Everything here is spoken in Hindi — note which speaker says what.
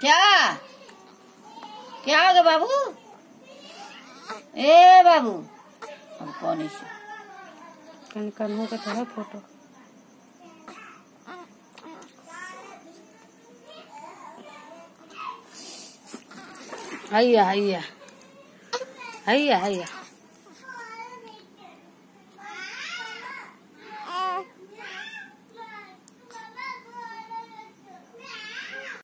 Speaker 1: क्या? क्या हो गया बाबू? ए, बाबू। अब कौन इसे?
Speaker 2: कन कन्हू के तो है फ़ोटो। हैया हैया हैया हैया